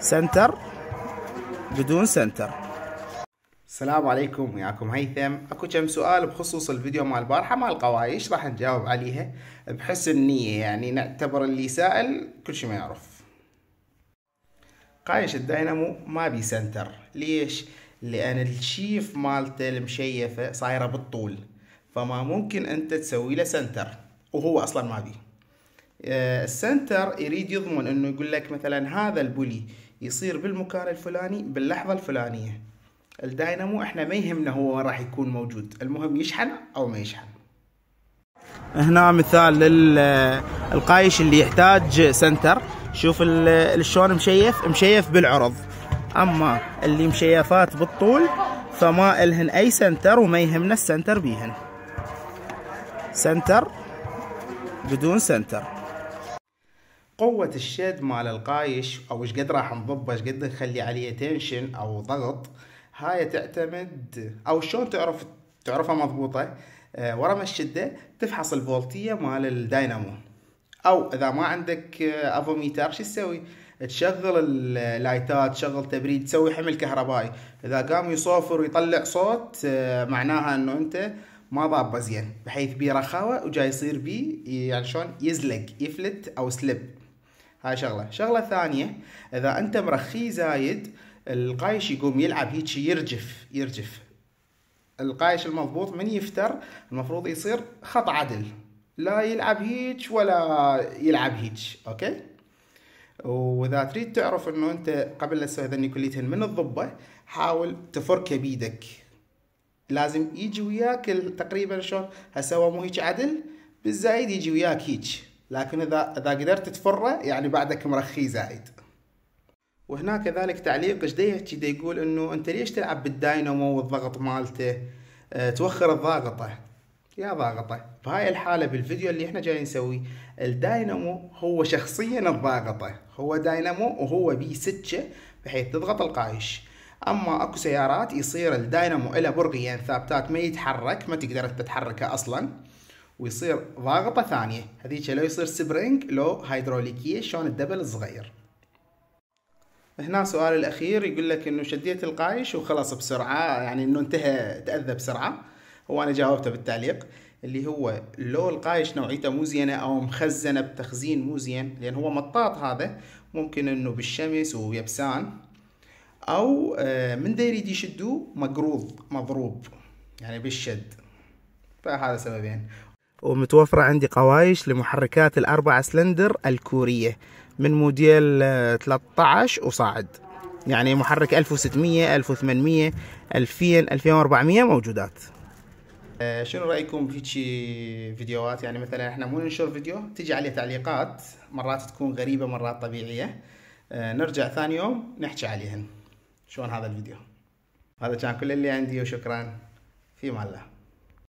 center بدون center. السلام عليكم وياكم هيثم. أكو كم سؤال بخصوص الفيديو مال البارحة مال القوايش راح نجاوب عليها بحسن نية يعني نعتبر اللي سائل كل شيء ما يعرف. قايش الدينامو ما بي center. ليش؟ لأن الشيف مالته المشيفة صايرة بالطول فما ممكن أنت تسوي له center وهو أصلا ما بي. آه، ال center يريد يضمن إنه يقول لك مثلا هذا ال pulley يصير بالمكان الفلاني باللحظة الفلانية. الداينامو إحنا ما يهمنا هو راح يكون موجود. المهم يشحن أو ما يشحن. هنا مثال للقايش اللي يحتاج center. شوف شلون مشيف؟ مشيف بالعرض. أما اللي مشيفات بالطول فما إلهن أي center وما يهمنا ال center بيهن. center بدون center. قوة الشد مال القايش أو إيش قد راح نضبه إيش قد نخلي عليه tension أو ضغط هاي تعتمد أو شلون تعرف تعرفها مضبوطة؟ أه ورا ما الشدة تفحص الفولتية مال الداينامو أو إذا ما عندك افوميتر شو تسوي؟ تشغل اللايتات تشغل تبريد تسوي حمل كهربائي. إذا قام يصوفر ويطلع صوت أه معناها إنه أنت ما ضابه زين. بحيث بيه رخاوة وجاي يصير بيه يعني شلون؟ يزلق يفلت أو slip. هاي شغلة. شغلة ثانية إذا أنت مرخيه زايد القايش يقوم يلعب هيك يرجف يرجف. القايش المضبوط من يفتر المفروض يصير خط عدل. لا يلعب هيك ولا يلعب هيك okay؟ وإذا تريد تعرف إنه أنت قبل لا تسوي هذني كليتهن من الضبة حاول تفركه بيدك لازم يجي وياك تقريبا شلون؟ هسه هو مو هيك عدل بالزايد يجي وياك هيك. لكن اذا إذا قدرت تفره يعني بعدك مرخي زايد. وهنا كذلك تعليق إيش دا يقول إنه أنت ليش تلعب بالداينامو والضغط مالته؟ آه توخر الضاغطة. يا ضاغطة. بهاي الحالة بالفيديو اللي إحنا جايين نسويه الداينامو هو شخصيا الضاغطة. هو داينامو وهو بيه سكه بحيث تضغط القايش. أما أكو سيارات يصير الداينامو له برغيين ثابتات ما يتحرك ما تقدر تتحركه أصلا. ويصير ضاغطة ثانية. هذيك لو يصير spring لو هيدروليكيه شلون الدبل الصغير هنا سؤال الأخير يقول لك إنه شديت القايش وخلص بسرعة يعني إنه انتهى تأذى بسرعة. هو أنا جاوبته بالتعليق اللي هو لو القايش نوعيته مو زينة أو مخزنة بتخزين مو زين لأن هو مطاط هذا ممكن إنه بالشمس ويبسان. أو من دا يريد يشدوه؟ مقروض مضروب يعني بالشد. فهذا سببين. ومتوفرة عندي قوايش لمحركات الأربعة سلندر الكورية من موديل 13 وصاعد. يعني محرك 1600 1800 2000 2400 موجودات. شنو رأيكم بهيجي فيديوهات؟ يعني مثلا إحنا مو ننشر فيديو تجي عليه تعليقات مرات تكون غريبة مرات طبيعية. نرجع ثاني يوم نحكي عليهن. شلون هذا الفيديو؟ هذا كان كل اللي عندي وشكرا. في مال الله.